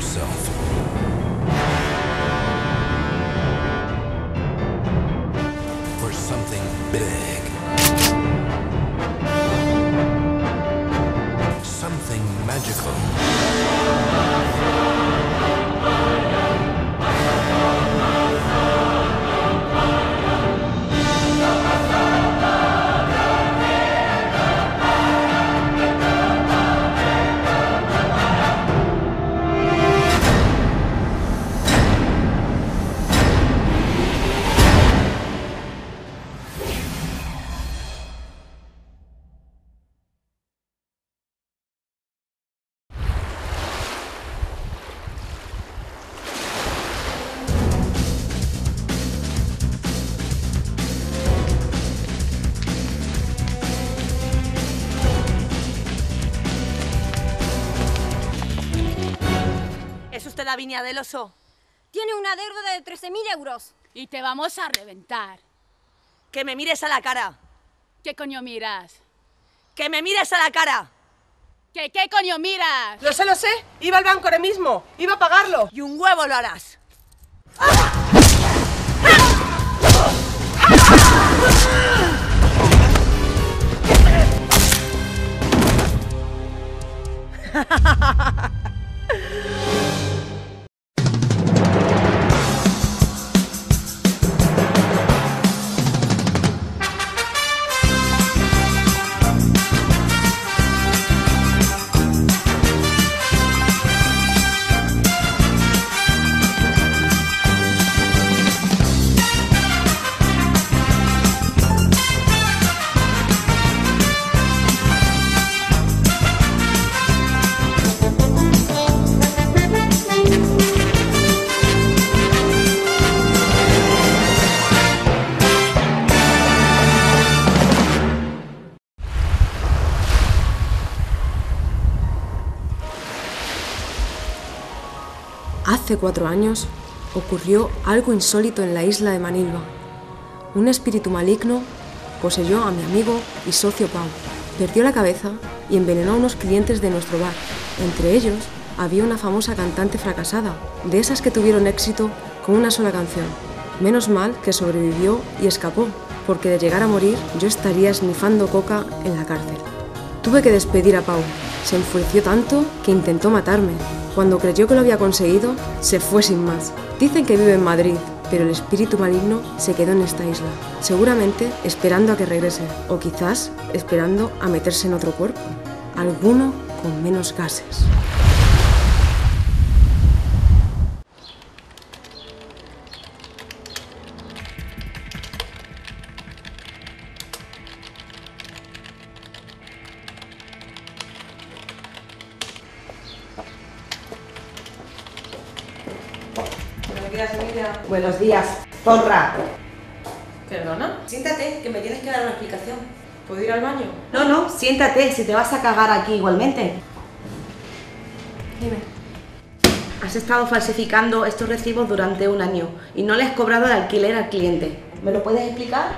yourself. For something big. La viña del oso? Tiene una deuda de 13.000 euros. Y te vamos a reventar. Que me mires a la cara. ¿Qué coño miras? Que me mires a la cara. ¿Qué qué coño miras? Lo sé, lo sé. Iba al banco ahora mismo. Iba a pagarlo. Y un huevo lo harás. Hace cuatro años ocurrió algo insólito en la isla de Manilva. Un espíritu maligno poseyó a mi amigo y socio Pau. Perdió la cabeza y envenenó a unos clientes de nuestro bar. Entre ellos había una famosa cantante fracasada, de esas que tuvieron éxito con una sola canción. Menos mal que sobrevivió y escapó, porque de llegar a morir yo estaría esnifando coca en la cárcel. Tuve que despedir a Pau. Se enfureció tanto que intentó matarme. Cuando creyó que lo había conseguido, se fue sin más. Dicen que vive en Madrid, pero el espíritu maligno se quedó en esta isla. Seguramente esperando a que regrese, o quizás esperando a meterse en otro cuerpo. Alguno con menos gases. Buenos días, zorra. ¿Perdona? Siéntate, que me tienes que dar una explicación. ¿Puedo ir al baño? No, no, siéntate, si te vas a cagar aquí igualmente. Dime. Has estado falsificando estos recibos durante un año y no le has cobrado el alquiler al cliente. ¿Me lo puedes explicar?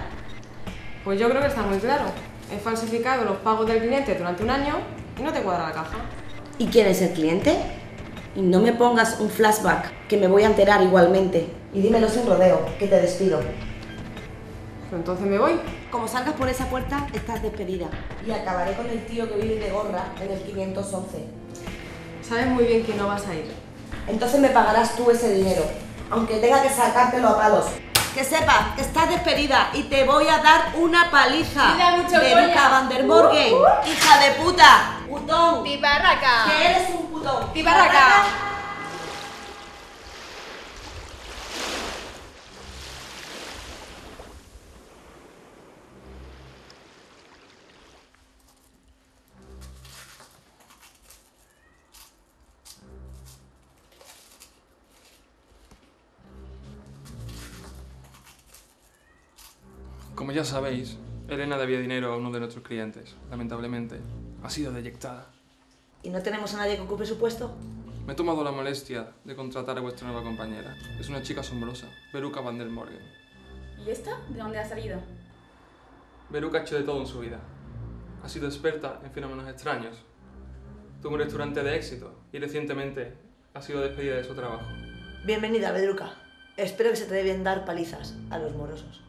Pues yo creo que está muy claro. He falsificado los pagos del cliente durante un año y no te cuadra la caja. ¿Y quién es el cliente? Y no me pongas un flashback, que me voy a enterar igualmente. Y dímelo sin rodeo, que te despido. Pues entonces me voy. Como salgas por esa puerta, estás despedida. Y acabaré con el tío que vive de gorra en el 511. Sabes muy bien que no vas a ir. Entonces me pagarás tú ese dinero, aunque tenga que sacártelo a palos. Que sepas que estás despedida y te voy a dar una paliza. Cuida mucho, Veruca. Van der Morgen, hija de puta, putón. ¡Tibarraca! Que eres un putón. ¡Tibarraca! Como ya sabéis, Elena debía dinero a uno de nuestros clientes. Lamentablemente, ha sido deyectada. ¿Y no tenemos a nadie que ocupe su puesto? Me he tomado la molestia de contratar a vuestra nueva compañera. Es una chica asombrosa, Veruca Van der Morgen. ¿Y esta? ¿De dónde ha salido? Veruca ha hecho de todo en su vida. Ha sido experta en fenómenos extraños. Tuvo un restaurante de éxito y recientemente Ha sido despedida de su trabajo. Bienvenida, Bedruca. Espero que se te deben dar palizas a los morosos.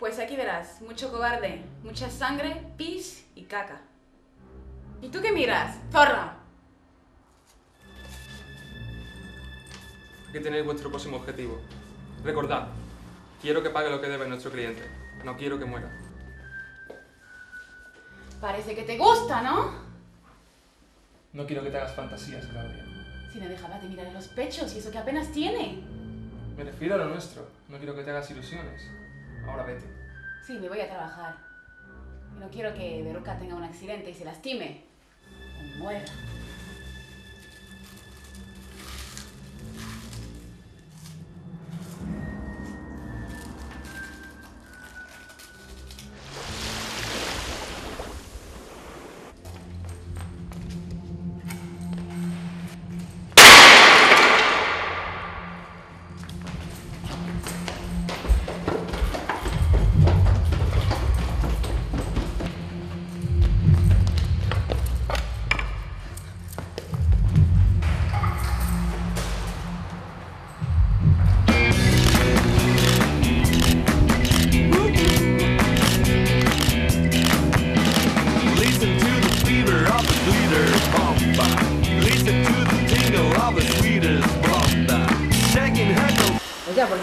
Pues aquí verás, mucho cobarde, mucha sangre, pis y caca. ¿Y tú qué miras? ¡Zorra! Aquí tenéis vuestro próximo objetivo. Recordad, quiero que pague lo que debe nuestro cliente. No quiero que muera. Parece que te gusta, ¿no? No quiero que te hagas fantasías, Claudia. Si no dejaba de mirar en los pechos y eso que apenas tiene. Me refiero a lo nuestro. No quiero que te hagas ilusiones. Ahora vete. Sí, me voy a trabajar. No quiero que Veruca tenga un accidente y se lastime. O muera.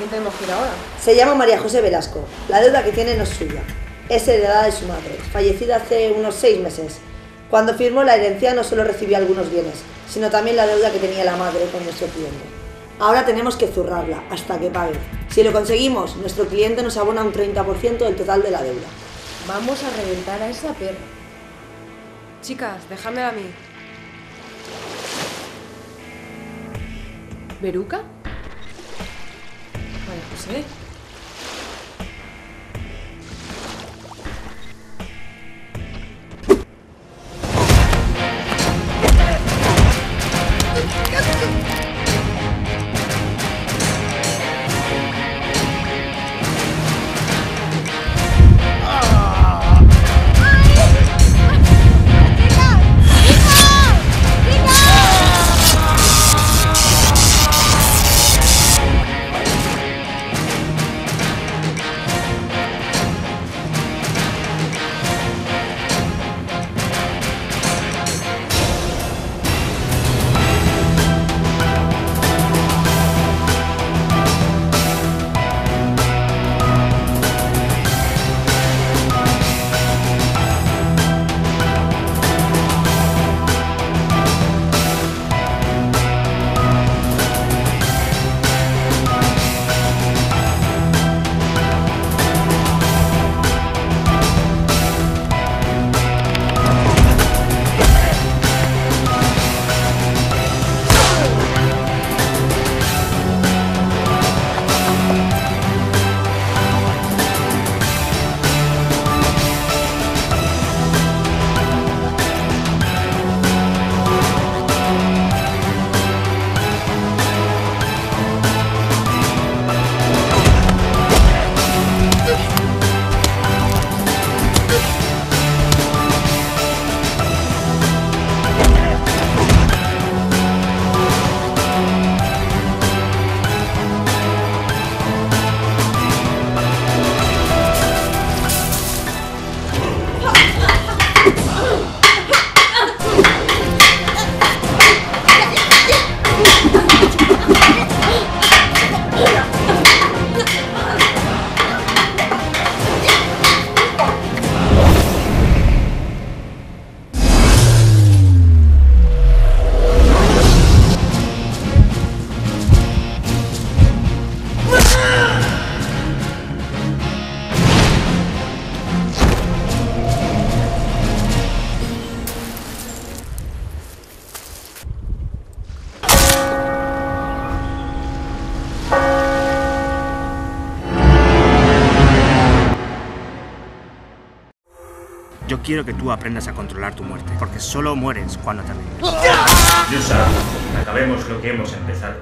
Quién tenemos que ir ahora? Se llama María José Velasco. La deuda que tiene no es suya. Es heredada de su madre, fallecida hace unos seis meses. Cuando firmó la herencia no solo recibió algunos bienes, sino también la deuda que tenía la madre con nuestro cliente. Ahora tenemos que zurrarla hasta que pague. Si lo conseguimos, nuestro cliente nos abona un 30% del total de la deuda. Vamos a reventar a esa perra. Chicas, déjamela a mí. ¿Veruca? María José. Yo quiero que tú aprendas a controlar tu muerte, porque solo mueres cuando te ríes. Yusa, acabemos lo que hemos empezado.